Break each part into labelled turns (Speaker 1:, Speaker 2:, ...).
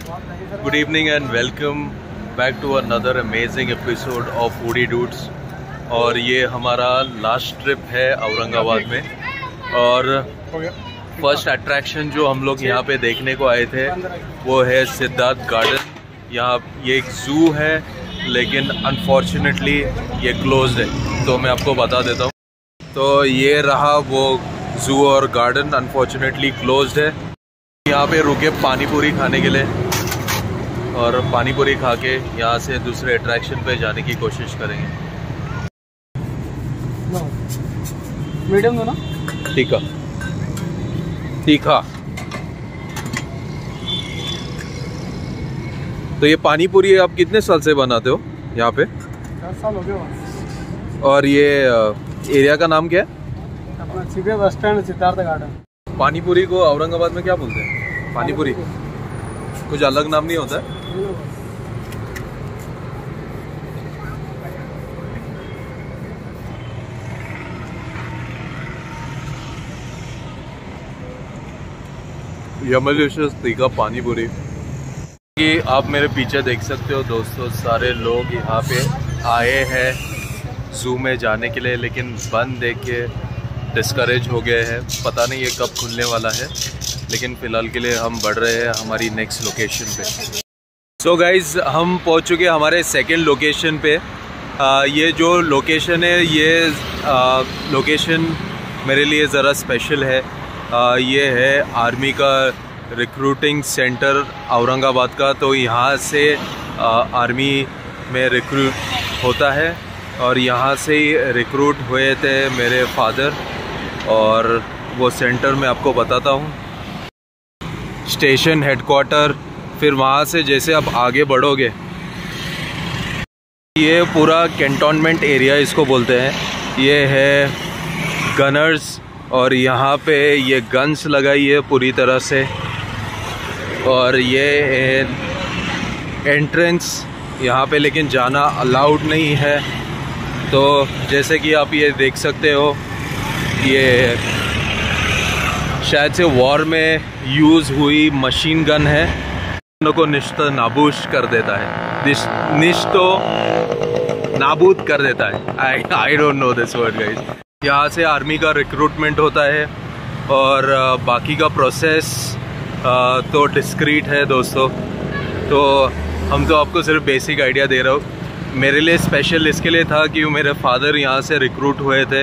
Speaker 1: Good evening and welcome back to another amazing episode of Foodie Dudes. और ये हमारा last trip है औरंगाबाद में। और फ़र्स्ट अट्रैक्शन जो हम लोग यहाँ पे देखने को आए थे, वो है सिद्धार्थ गार्डन। यहाँ ये एक जू है, लेकिन अनफॉर्चुनेटली ये क्लोज है। तो मैं आपको बता देता हूँ। तो ये रहा वो जू और गार्डन अनफॉर्चुनेटली क्लोज है। यहाँ पे रुके पानी पूरी खाने के लिए। और पानी पूरी खा के यहाँ से दूसरे अट्रैक्शन पे जाने की कोशिश करेंगे।
Speaker 2: मीडियम दो ना?
Speaker 1: तीखा। तीखा। तो ये पानी पूरी आप कितने साल से बनाते हो यहाँ पे?
Speaker 2: साल हो गए
Speaker 1: और ये एरिया का नाम क्या है?
Speaker 2: अपना सीधे बस स्टैंड सिद्धार्थ गार्डन।
Speaker 1: पानी पूरी को औरंगाबाद में क्या बोलते हैं? पानी पूरी। कुछ अलग नाम नहीं होता है? यमलिशियस तीखा पानी पूरी। कि आप मेरे पीछे देख सकते हो दोस्तों, सारे लोग यहाँ पे आए हैं जू में जाने के लिए, लेकिन बंद देख के डिस्करेज हो गए हैं। पता नहीं ये कब खुलने वाला है, लेकिन फ़िलहाल के लिए हम बढ़ रहे हैं हमारी नेक्स्ट लोकेशन पे। सो so गाइज़ हम पहुँच चुके हमारे सेकेंड लोकेशन पे। आ, ये जो लोकेशन है ये आ, लोकेशन मेरे लिए ज़रा स्पेशल है। आ, ये है आर्मी का रिक्रूटिंग सेंटर औरंगाबाद का। तो यहाँ से आ, आर्मी में रिक्रूट होता है और यहाँ से ही रिक्रूट हुए थे मेरे फादर और वो सेंटर मैं आपको बताता हूँ। स्टेशन हेडक्वार्टर फिर वहाँ से जैसे आप आगे बढ़ोगे, ये पूरा कैंटोनमेंट एरिया इसको बोलते हैं। ये है गनर्स और यहाँ पे ये गन्स लगाई है पूरी तरह से। और ये एंट्रेंस यहाँ पे लेकिन जाना अलाउड नहीं है। तो जैसे कि आप ये देख सकते हो, ये शायद से वॉर में यूज़ हुई मशीन गन है। को निश्त नाबूश कर देता है। निश्तो नाबूद कर देता है। I I don't know this word guys यहाँ से आर्मी का रिक्रूटमेंट होता है और बाकी का प्रोसेस तो डिस्क्रीट है दोस्तों। तो हम तो आपको सिर्फ़ बेसिक आइडिया दे रहा हूँ। मेरे लिए स्पेशल इसके लिए था कि मेरे फादर यहाँ से रिक्रूट हुए थे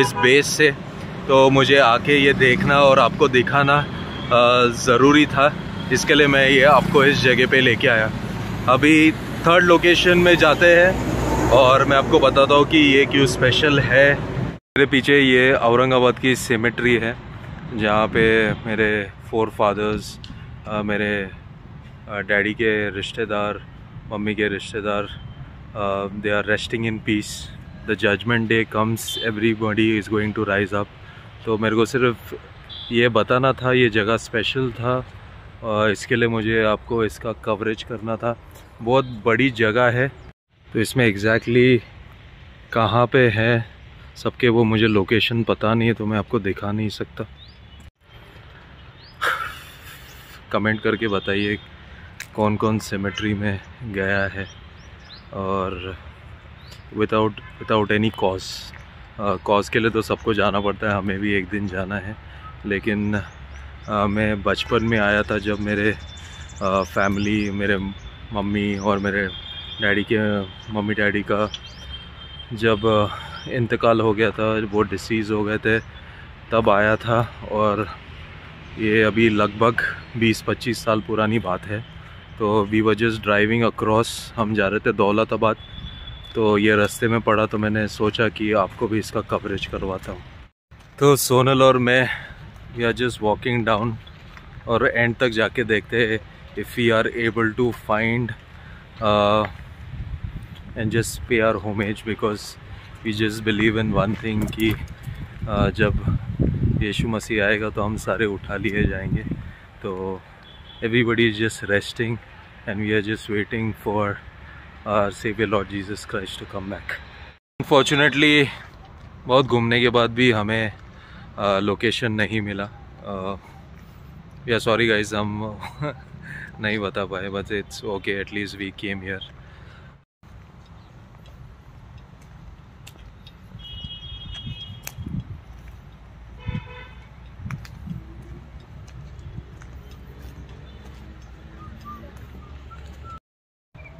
Speaker 1: इस बेस से। तो मुझे आके ये देखना और आपको दिखाना ज़रूरी था। इसके लिए मैं ये आपको इस जगह पे लेके आया। अभी थर्ड लोकेशन में जाते हैं और मैं आपको बताता हूँ कि ये क्यों स्पेशल है। मेरे पीछे ये औरंगाबाद की सीमेट्री है, जहाँ पे मेरे फोर फादर्स मेरे डैडी के रिश्तेदार, मम्मी के रिश्तेदार they are resting in peace the judgement day comes everybody is going to rise up तो मेरे को सिर्फ़ ये बताना था, ये जगह स्पेशल था। और इसके लिए मुझे आपको इसका कवरेज करना था। बहुत बड़ी जगह है। तो इसमें एग्जैक्टली exactly कहाँ पे है सबके वो मुझे लोकेशन पता नहीं है तो मैं आपको दिखा नहीं सकता। कमेंट करके बताइए कौन कौन सेमेट्री में गया है और without without any cause cause के लिए तो सबको जाना पड़ता है, हमें भी एक दिन जाना है, लेकिन आ, मैं बचपन में आया था जब मेरे आ, फैमिली मेरे मम्मी और मेरे डैडी के मम्मी डैडी का जब इंतकाल हो गया था वो डिसीज़ हो गए थे तब आया था और ये अभी लगभग 20-25 साल पुरानी बात है। तो we were just driving across हम जा रहे थे दौलताबाद तो ये रास्ते में पड़ा तो मैंने सोचा कि आपको भी इसका कवरेज करवाता हूँ। तो सोनल और मैं we are just walking down और एंड तक जाके देखते हैं if we are able to find and just pay our homage because we just believe in one thing कि uh, जब यीशु मसीह आएगा तो हम सारे उठा लिए जाएँगे। तो everybody is just resting and we are just waiting for our saviour Lord Jesus Christ to come back unfortunately बहुत घूमने के बाद भी हमें लोकेशन नहीं मिला। या सॉरी गाइज़ हम नहीं बता पाए but it's okay at least we came here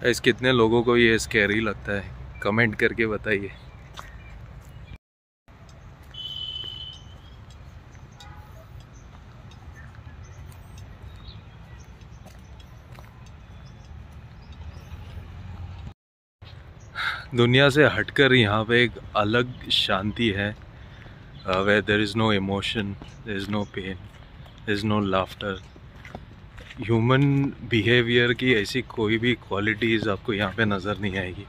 Speaker 1: इस कितने लोगों को ये स्कैरी लगता है? कमेंट करके बताइए। दुनिया से हटकर यहाँ पे एक अलग शांति है way there is no emotion there is no pain there is no laughter human behaviour की ऐसी कोई भी क्वालिटीज़ आपको यहाँ पे नज़र नहीं आएगी।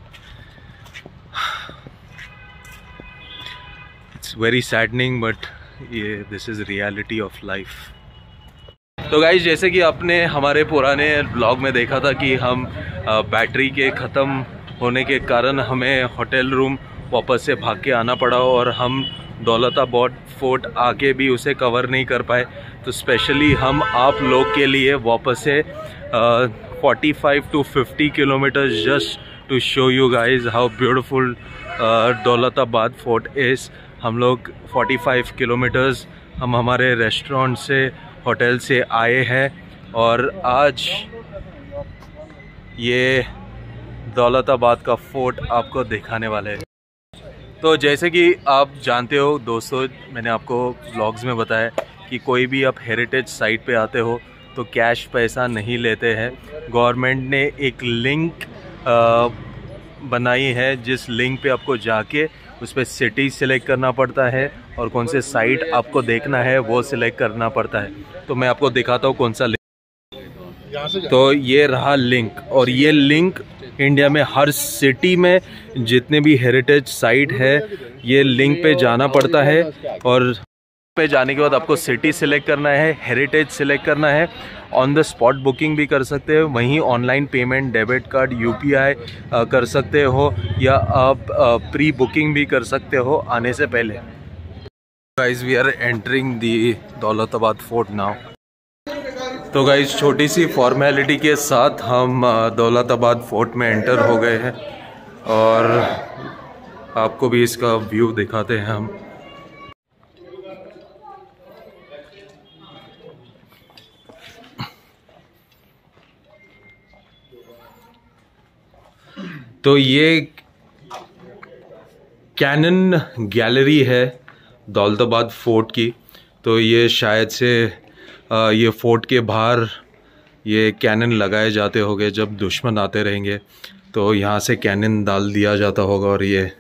Speaker 1: इट्स वेरी सैडनिंग बट ये this is reality of life तो गाइज़ जैसे कि आपने हमारे पुराने ब्लॉग में देखा था कि हम बैटरी के ख़त्म होने के कारण हमें होटल रूम वापस से भाग के आना पड़ा और हम दौलताबाद फोर्ट आके भी उसे कवर नहीं कर पाए। तो स्पेशली हम आप लोग के लिए वापस से forty five to fifty kilometre just to show you guys how beautiful Daulatabad fort is हम लोग 45 किलोमीटर्स हम हमारे रेस्टोरेंट से होटल से आए हैं और आज ये दौलताबाद का फोर्ट आपको दिखाने वाले हैं। तो जैसे कि आप जानते हो दोस्तों मैंने आपको ब्लॉग्स में बताया कि कोई भी आप हेरिटेज साइट पे आते हो तो कैश पैसा नहीं लेते हैं। गवर्नमेंट ने एक लिंक आ, बनाई है जिस लिंक पे आपको जाके उस पर सिटी सिलेक्ट करना पड़ता है और कौन से साइट आपको देखना है वो सिलेक्ट करना पड़ता है। तो मैं आपको दिखाता हूँ कौन सा लिंक तो ये रहा लिंक और ये लिंक इंडिया में हर सिटी में जितने भी हेरिटेज साइट है, ये लिंक पे जाना पड़ता है। और पे जाने के बाद आपको सिटी सिलेक्ट करना है हेरिटेज सिलेक्ट करना है। ऑन द स्पॉट बुकिंग भी कर सकते हो, वहीं online payment debit card UPI कर सकते हो, या आप प्री बुकिंग भी कर सकते हो आने से पहले। Guys we are entering the Daulatabad fort now तो गाइज़ छोटी सी फॉर्मेलिटी के साथ हम दौलताबाद फोर्ट में एंटर हो गए हैं और आपको भी इसका व्यू दिखाते हैं हम। तो ये कैनन गैलरी है दौलताबाद फोर्ट की। तो ये शायद से ये फोर्ट के बाहर ये कैनन लगाए जाते होंगे जब दुश्मन आते रहेंगे। तो यहाँ से कैनन डाल दिया जाता होगा और ये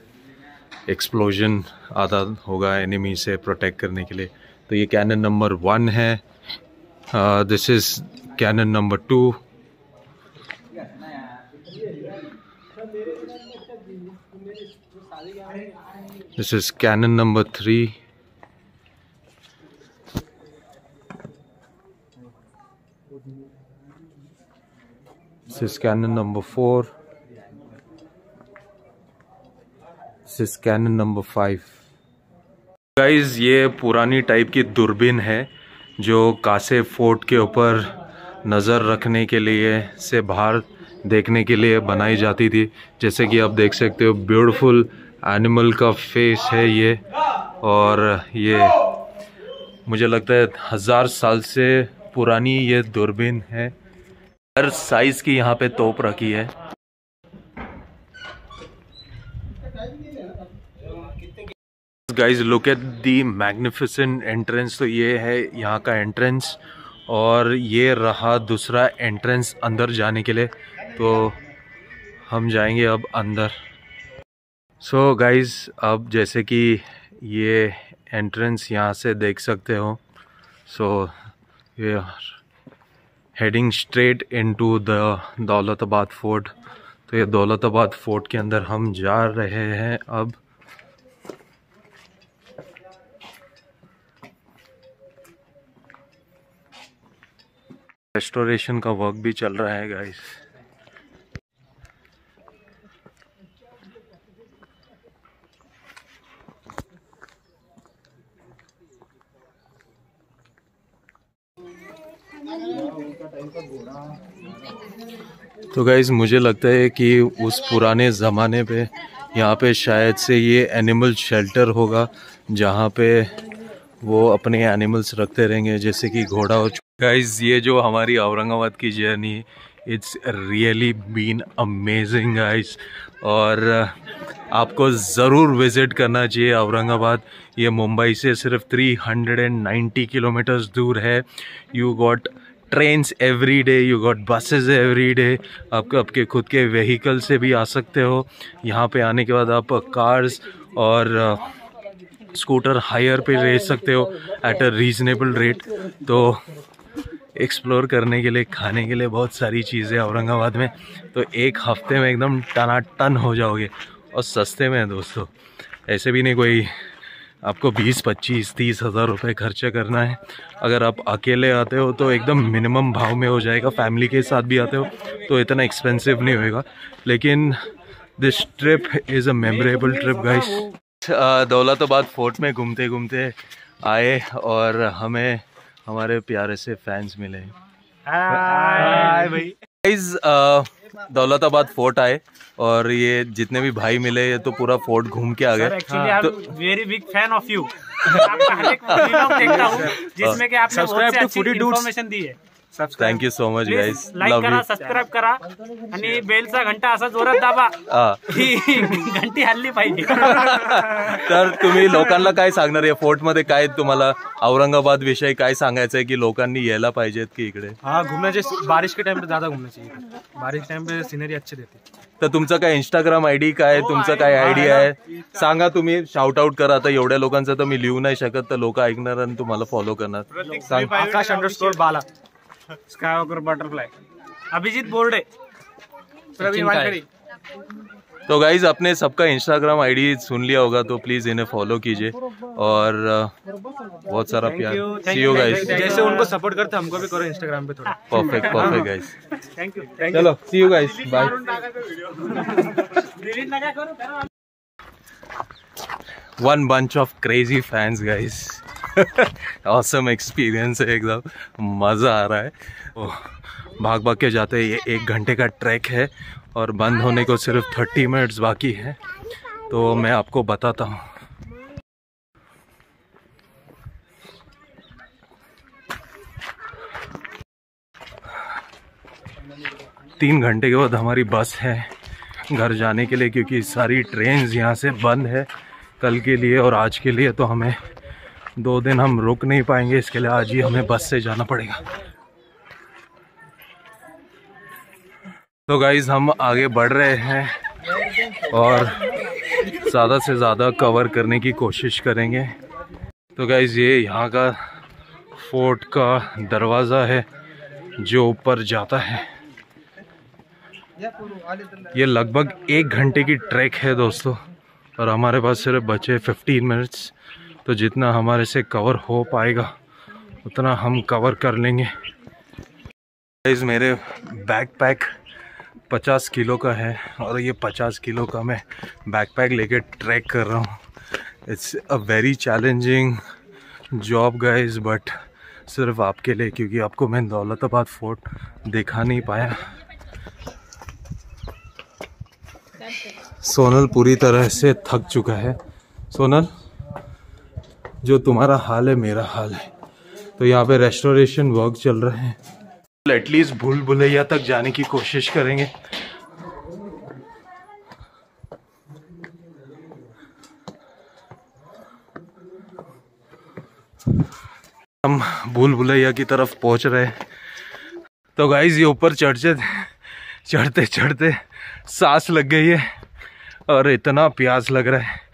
Speaker 1: एक्सप्लोजन आता होगा एनिमी से प्रोटेक्ट करने के लिए। तो ये कैनन नंबर वन है। This is cannon number two this is cannon number 3. This is Canon number 4. This is Canon number 5. Guys ये पुरानी टाइप की दूरबीन है, जो कासे फोर्ट के ऊपर नज़र रखने के लिए से बाहर देखने के लिए बनाई जाती थी जैसे कि आप देख सकते हो ब्यूटीफुल एनिमल का फेस है ये और ये मुझे लगता है, हज़ार साल से पुरानी ये दूरबीन है हर साइज़ की यहाँ पे तोप रखी है। Guys look at the magnificent entrance तो ये है यहाँ का एंट्रेंस और ये रहा दूसरा एंट्रेंस अंदर जाने के लिए। तो हम जाएँगे अब अंदर। सो so गाइज़ अब जैसे कि ये एंट्रेंस यहाँ से देख सकते हो। सो so, ये heading straight into the Daulatabad fort तो ये दौलताबाद फोर्ट के अंदर हम जा रहे हैं अब। रेस्टोरेशन का वर्क भी चल रहा है गाइस तो गाइज़ मुझे लगता है कि उस पुराने ज़माने पे, यहाँ पे शायद से ये एनिमल शेल्टर होगा, जहाँ पे वो अपने एनिमल्स रखते रहेंगे, जैसे कि घोड़ा और गाइज़ ये जो हमारी औरंगाबाद की journey it's really been amazing guys और आपको ज़रूर विज़िट करना चाहिए औरंगाबाद। ये मुंबई से सिर्फ़ 390 किलोमीटर्स दूर है। You got trains every day you got buses every day आप आपके खुद के व्हीकल से भी आ सकते हो। यहाँ पे आने के बाद आप कार्स और स्कूटर हायर पे ले सकते हो एट अ रीजनेबल रेट तो एक्सप्लोर करने के लिए, खाने के लिए बहुत सारी चीज़ें औरंगाबाद में। तो एक हफ़्ते में एकदम टना टन हो जाओगे। और सस्ते में दोस्तों, ऐसे भी नहीं कोई आपको 20, 25, तीस हज़ार रुपये खर्चा करना है। अगर आप अकेले आते हो तो एकदम मिनिमम भाव में हो जाएगा फैमिली के साथ भी आते हो तो इतना एक्सपेंसिव नहीं होएगा। लेकिन this trip is a memorable trip guys Daulatabad fort में घूमते घूमते आए और हमें हमारे प्यारे से फैंस मिले। हाय भाई। गाइस दौलताबाद फोर्ट आए और ये जितने भी भाई मिले ये तो पूरा फोर्ट घूम के आ गए।
Speaker 3: Actually very big fan of you आपका हर एक व्लॉग देखता हूँ जिसमें कि आपने बहुत सी अच्छी इन्फॉर्मेशन दी है।
Speaker 1: Thank you so much guys
Speaker 3: like करा सबस्क्राईब करा. आणि बेलचा घंटा असा जोरात दाबा घंटी हल्ली पाहिजे.
Speaker 1: तर तुम्ही लोकांना काय सांगणार? या फोर्टमध्ये काय तुम्हाला? औरंगाबाद विषयी काय सांगायचं आहे की लोकांनी यायला पाहिजेत की इकडे?
Speaker 4: हाँ घूमना चाहिए बारिश के टाइम पे ज्यादा घूमना चाहिए बारिश टाइम पे सीनरी अच्छी है
Speaker 1: तर तुमचं काय इंस्टाग्राम आयडी काय? तुमचं काय आयडिया आहे? सांगा तुम्ही शाउट आउट करा. आता एवढ्या लोकांचं तर मी लिहू नाही शकत तर लोक ऐकणार आणि तुम्हाला फॉलो करणार. सांग
Speaker 4: Akash underscore Bala. Sky walker butterfly
Speaker 3: Abhijit Borde
Speaker 4: Praveen Wankhede
Speaker 1: तो गाइज़ आपने सबका इंस्टाग्राम आईडी सुन लिया होगा तो प्लीज़ इन्हें फॉलो कीजिए। और बहुत सारा प्यार। सी यू गाइज़
Speaker 4: जैसे उनको सपोर्ट करते हमको भी करो इंस्टाग्राम पे थोड़ा।
Speaker 1: परफेक्ट परफेक्ट गाइज़
Speaker 3: थँक्यू
Speaker 1: चलो see you guys bye one bunch of crazy fans guys awesome experience है एकदम। मज़ा आ रहा है। ओ, भाग भाग के जाते हैं ये एक घंटे का ट्रैक है और बंद होने को सिर्फ़ थर्टी मिनट्स बाकी है। तो मैं आपको बताता हूँ। तीन घंटे के बाद हमारी बस है घर जाने के लिए क्योंकि सारी ट्रेन यहाँ से बंद है। कल के लिए और आज के लिए तो हमें दो दिन हम रुक नहीं पाएँगे, इसके लिए आज ही हमें बस से जाना पड़ेगा। तो गाइज़ हम आगे बढ़ रहे हैं और ज़्यादा से ज़्यादा कवर करने की कोशिश करेंगे। तो गाइज़ ये यहाँ का फोर्ट का दरवाज़ा है, जो ऊपर जाता है। ये लगभग एक घंटे की ट्रैक है दोस्तों, और हमारे पास सिर्फ़ बचे 15 मिनट्स तो जितना हमारे से कवर हो पाएगा उतना हम कवर कर लेंगे। Guys, मेरे बैकपैक 50 किलो का है और ये 50 किलो का मैं बैकपैक लेके ट्रैक कर रहा हूँ। It's a very challenging job guys but सिर्फ़ आपके लिए क्योंकि आपको मैं दौलताबाद फोर्ट दिखा नहीं पाया। सोनल पूरी तरह से थक चुका है। सोनल? जो तुम्हारा हाल है, मेरा हाल है। तो यहाँ पे रेस्टोरेशन वर्क चल रहे हैं। एटलीस्ट भूल भुलैया तक जाने की कोशिश करेंगे। हम भूल भुलैया की तरफ़ पहुँच रहे हैं। तो गाइज़ ये ऊपर चढ़ते चढ़ते चढ़ते सांस लग गई है और इतना प्यास लग रहा है।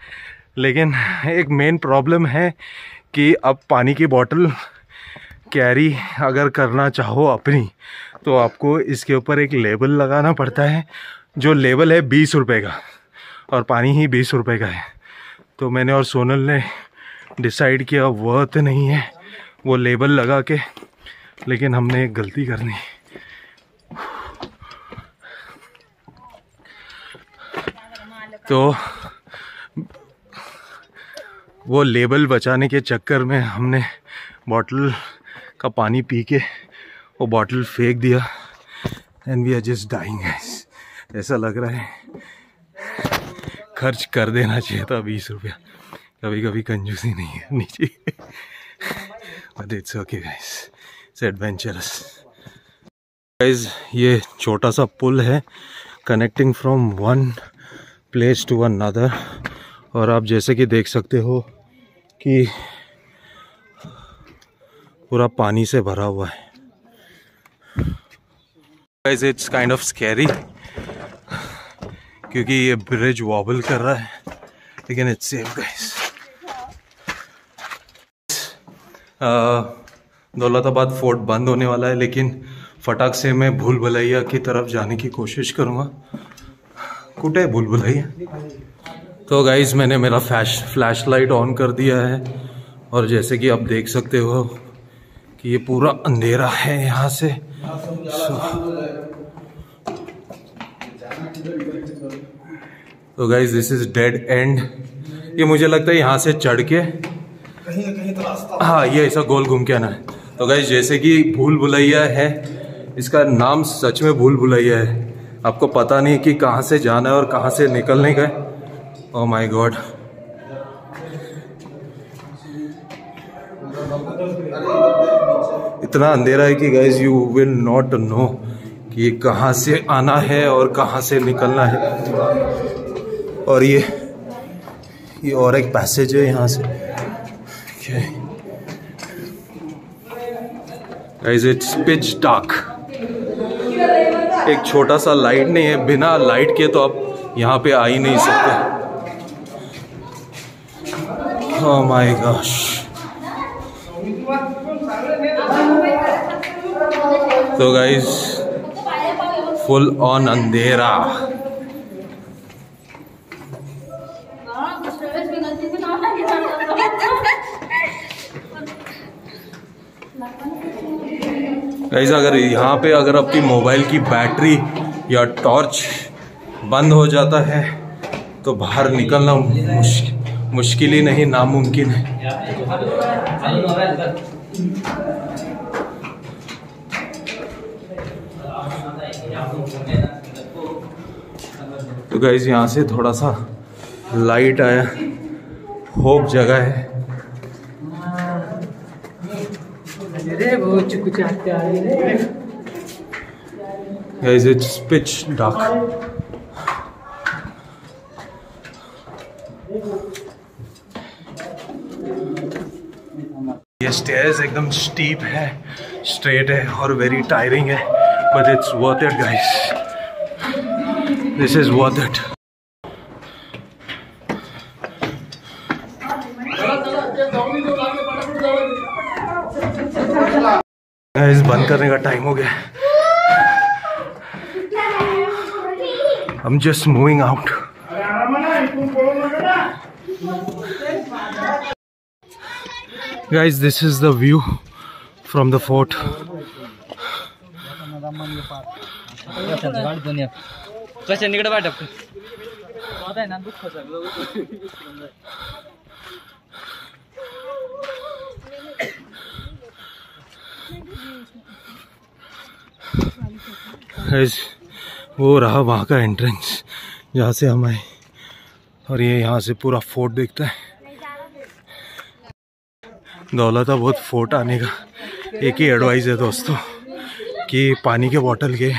Speaker 1: लेकिन एक मेन प्रॉब्लम है कि अब पानी की बॉटल कैरी अगर करना चाहो अपनी तो आपको इसके ऊपर एक लेबल लगाना पड़ता है, जो लेबल है बीस रुपए का, और पानी ही बीस रुपए का है। तो मैंने और सोनल ने डिसाइड किया वर्थ नहीं है, वो लेबल लगा के, लेकिन हमने एक गलती करनी। तो वो लेबल बचाने के चक्कर में हमने बॉटल का पानी पी के वो बॉटल फेंक दिया। And we are just dying ऐसा लग रहा है। खर्च कर देना चाहिए था बीस रुपया। कभी कभी कंजूसी नहीं है नीचे। But it's okay guys it's adventurous guys ये छोटा सा पुल है। Connecting from one place to another और आप जैसे कि देख सकते हो कि पूरा पानी से भरा हुआ है। Guys it's kind of scary क्योंकि ये ब्रिज वॉबल कर रहा है, लेकिन it's safe guys Daulatabad fort बंद होने वाला है, लेकिन फटाक से मैं भूल भुलैया की तरफ़ जाने की कोशिश करूँगा। कुटे भूल भुलैया? तो गाइज़ मैंने मेरा फ्लैश फ्लैश लाइट ऑन कर दिया है। और जैसे कि आप देख सकते हो कि ये पूरा अंधेरा है यहाँ से। तो guys this is dead end ये मुझे लगता है यहाँ से चढ़ के हाँ ये ऐसा गोल घूम के आना है। तो गाइज़ जैसे कि भूल भुलैया है इसका नाम सच में भूल भुलैया है। आपको पता नहीं कि कहाँ से जाना है और कहाँ से निकलने का है। ओ माय गॉड इतना अंधेरा है कि guys you will not know कि कहाँ से आना है और कहाँ से निकलना है। और ये ये और एक पैसेज है यहाँ से। गाइज़ इट्स पिच डार्क एक छोटा सा लाइट नहीं है, बिना लाइट के तो आप यहाँ पे आ ही नहीं सकते। Oh my gosh. So guys, full on अंधेरा गाइज़ अगर यहाँ पे अगर आपकी मोबाइल की बैटरी या टॉर्च बंद हो जाता है तो बाहर निकलना मुश्किल मुश्किल ही नहीं, नामुमकिन है। तो गाइज़ यहाँ से थोड़ा सा लाइट आया। होप जगह है। Guys it's pitch dark stairs एकदम स्टीप है स्ट्रेट है और वेरी टायरिंग है but it's worth it guys this is worth it guys बंद करने का टाइम हो गया I'm just moving out. Guys, this is the view from the fort. Guys, वो रहा वहाँ का एंट्रेंस जहाँ से हम आए। और ये यहाँ से पूरा फोर्ट दिखता है। दौलताबाद फोर्ट आने का एक ही एडवाइस है दोस्तों, कि पानी के बॉटल के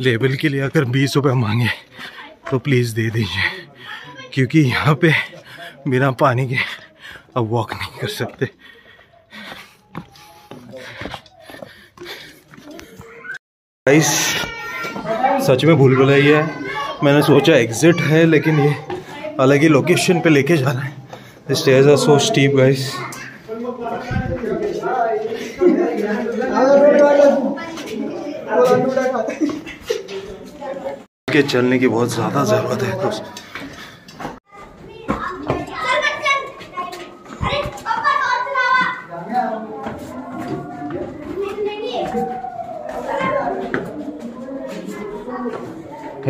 Speaker 1: लेबल के लिए अगर बीस रुपये मांगे तो प्लीज़ दे दीजिए। क्योंकि यहाँ पे बिना पानी के अब वॉक नहीं कर सकते। गाइस सच में भूल भुलाई है मैंने सोचा एग्जिट है, लेकिन ये अलग ही लोकेशन पे लेके जा रहा है। Stairs are so steep guys के चलने की बहुत ज़्यादा ज़रूरत है दोस्तों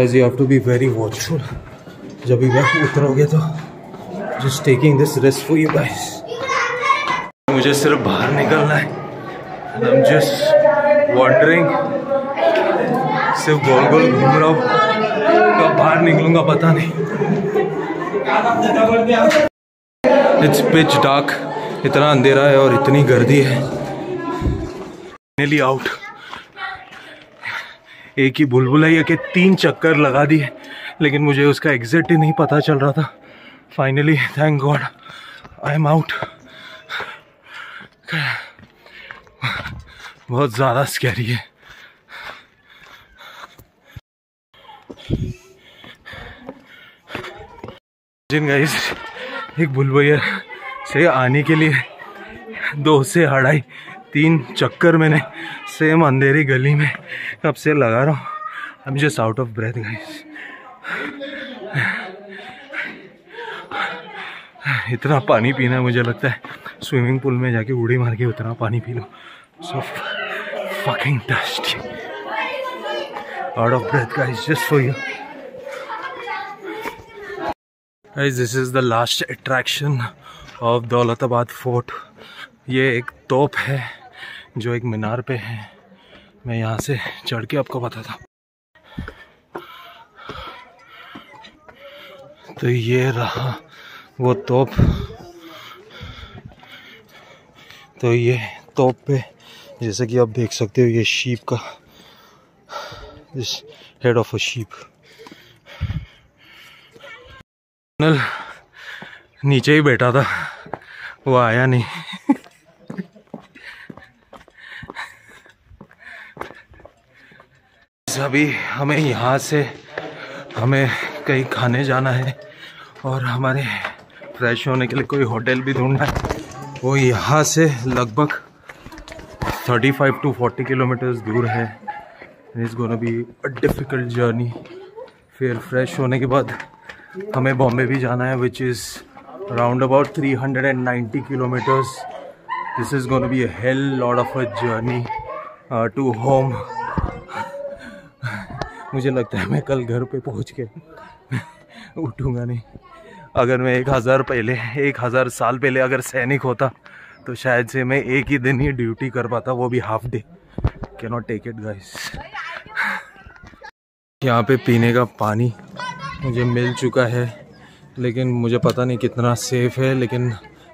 Speaker 1: As you have to be very watchful. जब भी मैं उतरोगे तो just taking this risk for you guys. मुझे सिर्फ़ बाहर निकलना है। I'm just वॉन्डरिंग सिर्फ़ गोल गोल घूम रहा हूँ। कब बाहर निकलूँगा पता नहीं। इट्स पिच डार्क इतना अंधेरा है और इतनी गर्दी है। आउट एक ही बुलबुलैया के तीन चक्कर लगा दिए। लेकिन मुझे उसका एग्जिट ही नहीं पता चल रहा था। Finally thank god I am out बहुत ज़्यादा स्कैरी है। जिन गाइस एक बुलबुलैया से आने के लिए दो से अढ़ाई, तीन चक्कर मैंने सेम अंधेरी गली में कब से लगा रहा हूँ। I just out of breath guys इतना पानी पीना है मुझे लगता है। स्विमिंग पूल में जाके उड़ी मार के उतना पानी पी लो। So fucking dusty out of breath guys just for you guys this is the last attraction of Daulatabad fort ये एक तोप है, जो एक मीनार पे है। मैं यहाँ से चढ़ के आपको बताता तो ये रहा वो तोप। तो ये तोप पे, जैसे कि आप देख सकते हो ये शीप का this head of a sheep नीचे ही बैठा था, वो आया नहीं। अभी हमें यहाँ से, हमें कहीं खाने जाना है और हमारे फ्रेश होने के लिए कोई होटल भी ढूंढना है। वो यहाँ से लगभग 35 टू 40 किलोमीटर्स दूर है। It's gonna be a difficult journey फिर फ्रेश होने के बाद हमें बॉम्बे भी जाना है which is around about 390 kilometres this is gonna be a hell of a journey to home मुझे लगता है मैं कल घर पे पहुँच के उठूँगा नहीं। अगर मैं एक हज़ार पहले, एक हज़ार साल पहले अगर सैनिक होता तो शायद से मैं एक ही दिन ही ड्यूटी कर पाता, वो भी half day can not take it guys यहाँ पे पीने का पानी मुझे मिल चुका है, लेकिन मुझे पता नहीं कितना सेफ़ है, लेकिन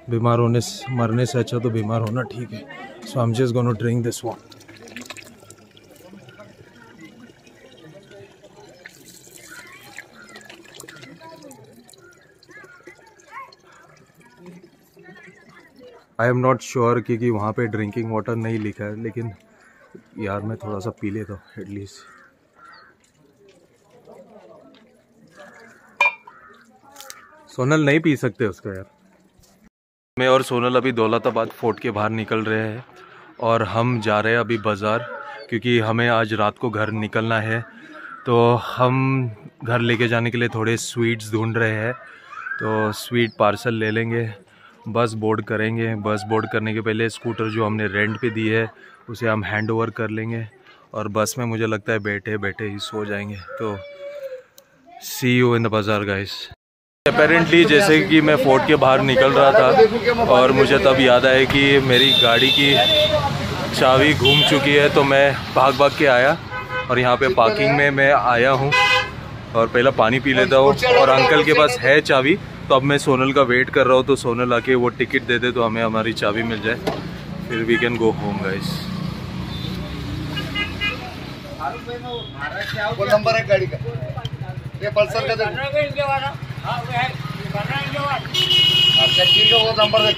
Speaker 1: बीमार होने मरने से अच्छा तो बीमार होना ठीक है. So I am just gonna drink this water I am not sure क्योंकि वहाँ पे ड्रिंकिंग वाटर नहीं लिखा है, लेकिन यार मैं थोड़ा सा पी लेता हूँ एटलीस्ट सोनल नहीं पी सकते उसका यार। मैं और सोनल अभी दौलताबाद फोर्ट के बाहर निकल रहे हैं, और हम जा रहे हैं अभी बाज़ार, क्योंकि हमें आज रात को घर निकलना है। तो हम घर लेके जाने के लिए थोड़े स्वीट्स ढूंढ रहे हैं तो स्वीट पार्सल ले लेंगे। बस बोर्ड करेंगे। बस बोर्ड करने के पहले स्कूटर जो हमने रेंट पे दी है, उसे हम हैंड ओवर कर लेंगे और बस में मुझे लगता है बैठे बैठे ही सो जाएँगे। तो सी यू इन द बाज़ार गाइस अपेरेंटली जैसे कि मैं फोर्ट के बाहर निकल रहा था और मुझे तब याद आया कि मेरी गाड़ी की चाबी घूम चुकी है तो मैं भाग भाग के आया और यहाँ पे पार्किंग में मैं आया हूँ और पहला पानी पी लेता हूँ और अंकल के पास है चाबी। तो अब मैं सोनल का वेट कर रहा हूँ तो सोनल आके वो टिकट दे दे तो हमें हमारी चाबी मिल जाए। फिर we can go home guys
Speaker 5: number है गाड़ी का। ये पल्सर का ठीक वो नंबर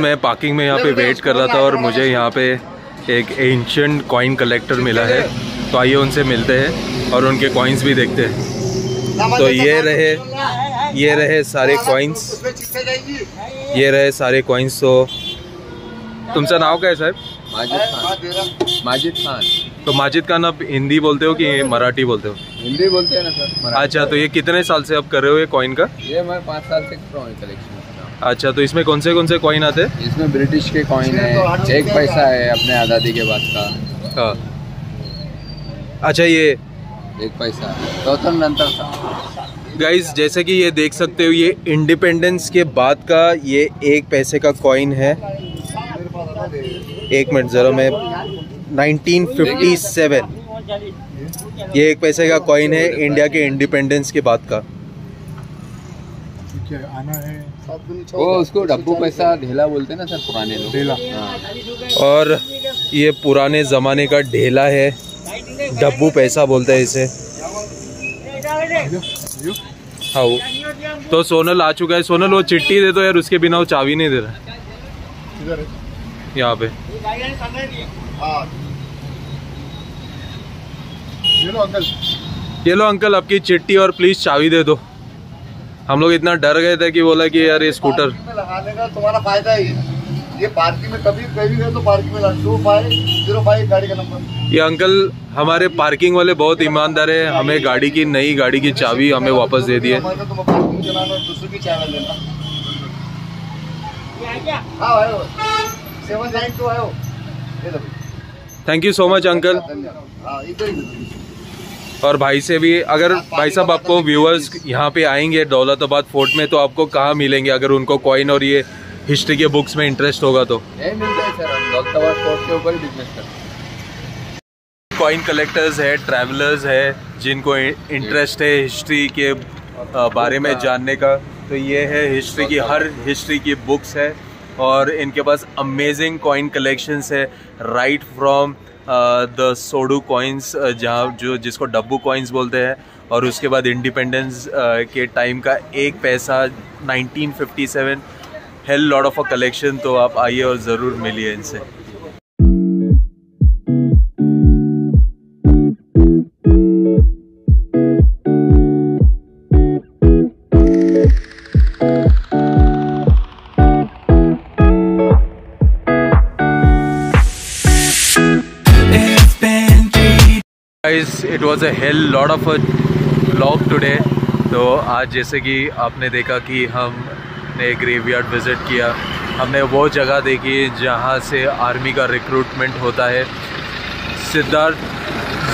Speaker 1: मैं पार्किंग में यहाँ पे वेट कर रहा था और मुझे यहाँ पे एक एंशंट कॉइन कलेक्टर मिला है। तो आइए उनसे मिलते हैं और उनके कॉइन्स भी देखते हैं। तो ये रहे ये रहे सारे कॉइन्स ये रहे सारे कॉइन्स तो तुमचा नाव काय साहेब?
Speaker 5: माजिद खान। माजिद खान।
Speaker 1: तो माजिद खान आप हिंदी बोलते हो कि मराठी बोलते हो?
Speaker 5: हिंदी बोलते हैं ना सर
Speaker 1: अच्छा तो ये कितने साल से आप कर रहे हो ये कॉइन का?
Speaker 5: ये मैं पाँच साल से कर रहा हूँ कलेक्शन
Speaker 1: अच्छा तो इसमें कौन से कौन से कॉइन आते हैं?
Speaker 5: इसमें ब्रिटिश के कॉइन है एक पैसा है अपने आज़ादी के बाद का।
Speaker 1: हाँ। अच्छा ये
Speaker 5: एक पैसा स्वतंत्र नंतर था।
Speaker 1: गाइज़ जैसे कि ये देख सकते हो ये इंडिपेंडेंस के बाद का ये एक पैसे का कॉइन है। एक मिनट ज़रा मैं 1957 ये एक पैसे का कॉइन है इंडिया के इंडिपेंडेंस के बाद का।
Speaker 5: वो उसको डब्बू पैसा ढेला बोलते हैं ना सर पुराने लोग। ढेला।
Speaker 1: और ये पुराने ज़माने का ढेला है डब्बू पैसा बोलते हैं इसे। हाँ वो तो सोनल आ चुका है। सोनल वो चिट्ठी दे दो यार उसके बिना वो चाबी नहीं दे रहा। यहाँ पे। ये लो अंकल। आपकी चिट्ठी और प्लीज़ चाबी दे दो। हम लोग इतना डर गए थे कि बोला कि यार ये स्कूटर
Speaker 6: तुम्हारा फ़ायदा ही। ये पार्किंग में कभी कभी गए तो पार्किंग में टू फाइव ज़ीरो फाइव गाड़ी का नंबर।
Speaker 1: ये अंकल हमारे पार्किंग वाले बहुत ईमानदार है हमें गाड़ी की नई गाड़ी की चाबी हमें वापस दे दिए।
Speaker 6: तो हाँ है है।
Speaker 1: Thank you so much uncle
Speaker 6: हाँ ही
Speaker 1: और भाई से भी अगर भाई साहब आपको व्यूअर्स यहाँ पे आएँगे दौलताबाद फोर्ट में तो आपको कहाँ मिलेंगे? अगर उनको कॉइन और ये हिस्ट्री के बुक्स में इंटरेस्ट होगा तो।
Speaker 5: है ही।
Speaker 1: कॉइन कलेक्टर्स है ट्रैवलर्स है जिनको इंटरेस्ट है हिस्ट्री के बारे में जानने का तो ये है हिस्ट्री की हर हिस्ट्री की बुक्स है और इनके पास अमेजिंग कॉइन कलेक्शंस है राइट फ्रॉम द सोडू कॉइन्स जहाँ जो जिसको डब्बू कॉइन्स बोलते हैं और उसके बाद इंडिपेंडेंस uh, के टाइम का एक पैसा 1957 hell lot of a collection तो आप आइए और ज़रूर मिलिए इनसे। It was a hell lot of a vlog today. तो आज जैसे कि आपने देखा कि हमने ग्रेवयार्ड विज़िट किया। हमने वो जगह देखी जहाँ से आर्मी का रिक्रूटमेंट होता है। सिद्धार्थ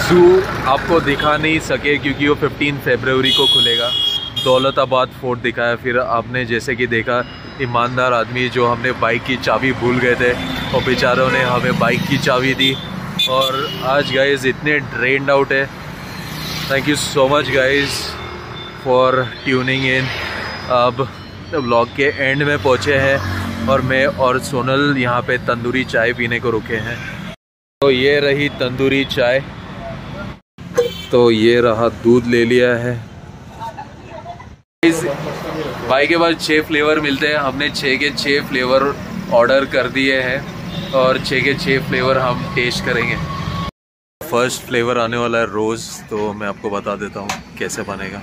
Speaker 1: जू आपको दिखा नहीं सके क्योंकि वो 15 फरवरी को खुलेगा। दौलताबाद फोर्ट दिखाया, फिर आपने जैसे कि देखा, ईमानदार आदमी जो हमने बाइक की चाबी भूल गए थे और बेचारों ने हमें बाइक की चाबी दी। और आज गाइज़ इतने ड्रेन्ड आउट है। Thank you so much guys for tuning in अब ब्लॉग के एंड में पहुँचे हैं और मैं और सोनल यहाँ पे तंदूरी चाय पीने को रुके हैं। तो ये रही तंदूरी चाय। तो ये रहा दूध ले लिया है। भाई के पास छः फ्लेवर मिलते हैं। हमने छः के छः फ्लेवर ऑर्डर कर दिए हैं और छः के छः फ्लेवर हम टेस्ट करेंगे। फ़र्स्ट फ्लेवर आने वाला है रोज़ तो मैं आपको बता देता हूँ कैसे बनेगा।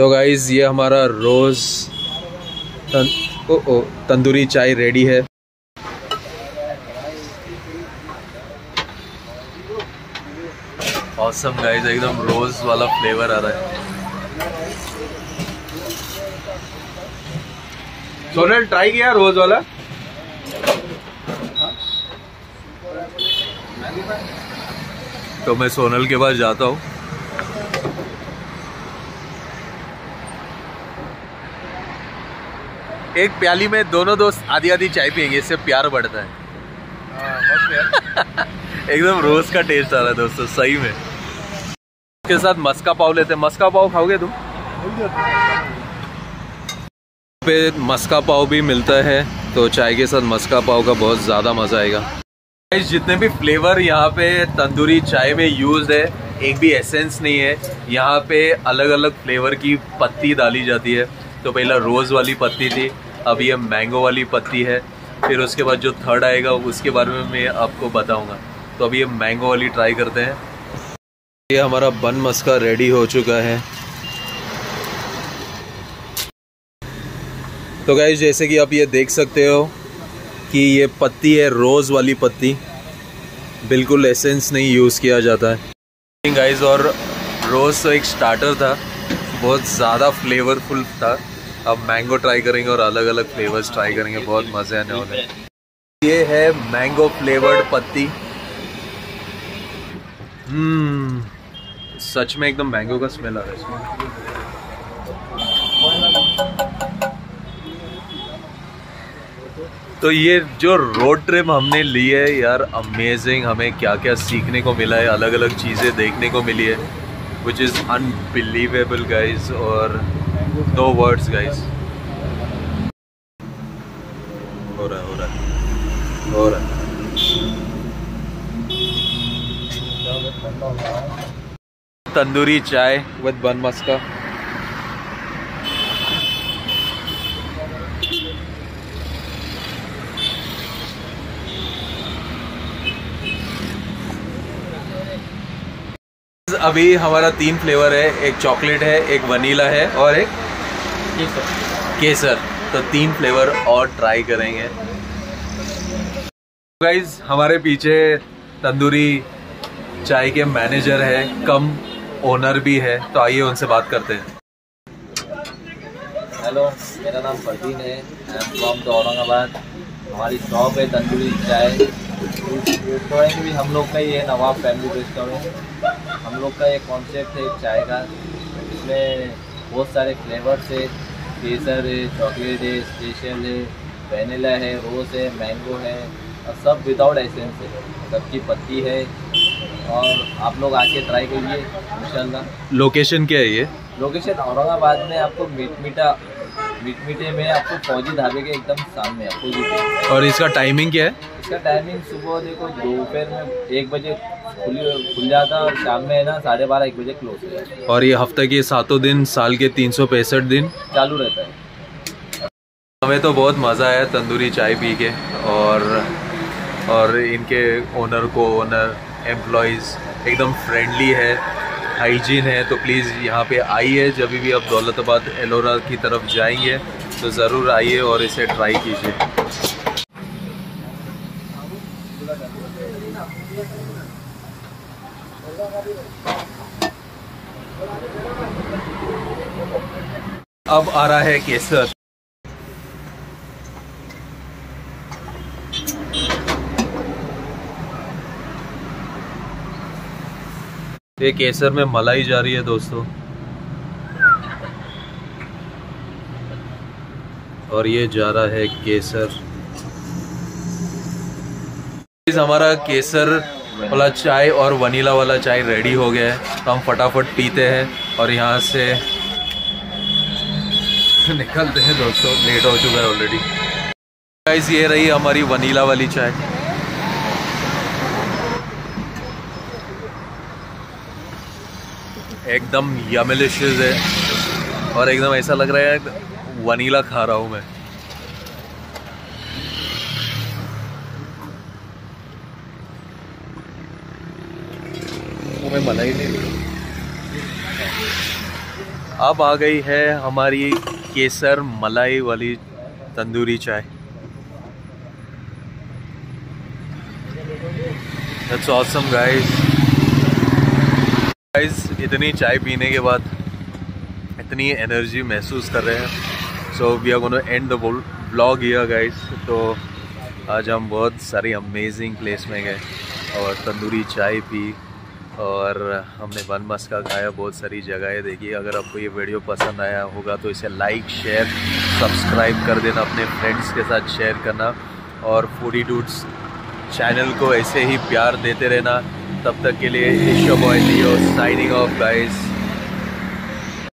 Speaker 1: तो गाइज़ ये हमारा रोज़ तन, ओ, ओ, तंदूरी चाय रेडी है। ऑसम गाइज़ एकदम रोज़ वाला फ्लेवर आ रहा है। सोनल ट्राई किया रोज़ वाला? तो मैं सोनल के पास जाता हूँ। एक प्याली में दोनों दोस्त आधी आधी चाय पियेंगे इससे प्यार बढ़ता है। एकदम रोज का टेस्ट आ रहा है दोस्तों सही में। के साथ मस्का पाव लेते हैं। मस्का पाव खाओगे तुम? पे मस्का पाव भी मिलता है तो चाय के साथ मस्का पाव का बहुत ज़्यादा मज़ा आएगा। जितने भी फ्लेवर यहाँ पे तंदूरी चाय में यूज़ है एक भी एसेंस नहीं है। यहाँ पे अलग अलग फ्लेवर की पत्ती डाली जाती है। तो पहला रोज़ वाली पत्ती थी अब ये मैंगो वाली पत्ती है। फिर उसके बाद जो थर्ड आएगा, उसके बारे में मैं आपको बताऊँगा। तो अभी ये मैंगो वाली ट्राई करते हैं। ये हमारा बन मस्का रेडी हो चुका है। तो गाइज़ जैसे कि आप ये देख सकते हो कि ये पत्ती है, रोज़ वाली पत्ती। बिल्कुल एसेंस नहीं यूज़ किया जाता है। गाइज़ और रोज़ तो एक स्टार्टर था। बहुत ज़्यादा फ्लेवरफुल था। अब मैंगो ट्राई करेंगे और अलग अलग फ्लेवर्स ट्राई करेंगे, बहुत मज़े आने वाले ये है मैंगो फ्लेवर्ड पत्ती। हम्म सच में एकदम मैंगो का स्मेल आ रहा है तो ये जो रोड ट्रिप हमने ली है यार अमेजिंग हमें क्या क्या सीखने को मिला है अलग अलग चीज़ें देखने को मिली है विच इज़ अनबिलीवेबल गाइज़ और नो वर्ड्स गाइस हो रहा हो रहा हो। रहा तंदूरी चाय विद बन मस्का अभी हमारा तीन फ्लेवर है एक चॉकलेट है एक वनीला है और एक केसर। तो तीन फ्लेवर और ट्राई करेंगे। गाइज़ हमारे पीछे तंदूरी चाय के मैनेजर है कम ओनर भी है तो आइए उनसे बात करते हैं।
Speaker 7: हेलो मेरा नाम परवीन है आई एम फ्रॉम औरंगाबाद हमारी शॉप है तंदूरी चाय। रेस्टोरेंट भी हम लोग का ही है नवाब फैमिली रेस्टोरेंट हम लोग का एक कॉन्सेप्ट है चाय का इसमें बहुत सारे फ्लेवर्स है। केसर है चॉकलेट है स्पेशल है वेनिला है रोज़ है मैंगो है। और सब विदाउट एसेंस है। सबकी पत्ती है। और आप लोग आके ट्राई करिए इंशाल्लाह
Speaker 1: लोकेशन क्या है ये?
Speaker 7: लोकेशन औरंगाबाद में आपको मीट मीठा मीट मीठे में आपको फौजी ढाबे के एकदम सामने अपोजिट
Speaker 1: और इसका टाइमिंग क्या है?
Speaker 7: इसका टाइमिंग सुबह देखो दोपहर में एक बजे खुली खुल जाता है और शाम में है ना साढ़े बारह एक बजे क्लोज हो जाता है।
Speaker 1: और ये हफ़्ते के सातों दिन साल के तीन सौ पैंसठ दिन?
Speaker 7: चालू रहता है।
Speaker 1: हमें तो बहुत मज़ा आया तंदूरी चाय पी के और और इनके ओनर को ओनर एम्प्लॉयज़ एकदम फ्रेंडली है। हाइजीन है तो प्लीज़ यहाँ पे आइए, जब भी आप दौलताबाद एलोरा की तरफ़ जाएँगे तो ज़रूर आइए और इसे ट्राई कीजिए। अब आ रहा है केसर। ये केसर में मलाई जा रही है दोस्तों। और ये जा रहा है केसर। हमारा केसर वाला चाय और वनीला वाला चाय रेडी हो गया है। तो हम फटाफट पीते हैं और यहाँ से निकलते हैं दोस्तों। लेट हो चुका है ऑलरेडी गाइस ये रही हमारी वनीला वाली चाय। एकदम यमिलिशियस है। और एकदम ऐसा लग रहा है वनीला खा रहा हूँ मैं। मैं मलाई नहीं अब आ गई है हमारी केसर मलाई वाली तंदूरी चाय। That's awesome, guys गाइस इतनी चाय पीने के बाद इतनी एनर्जी महसूस कर रहे हैं। So we are gonna end the vlog here guys तो आज हम बहुत सारी अमेजिंग प्लेस में गए और तंदूरी चाय पी और हमने बन मस्का खाया, बहुत सारी जगहें देखी। अगर आपको ये वीडियो पसंद आया होगा तो इसे लाइक शेयर सब्सक्राइब कर देना, अपने फ्रेंड्स के साथ शेयर करना और फूडी डूड्स चैनल को ऐसे ही प्यार देते रहना। तब तक के लिए इशो boy Leo signing off guys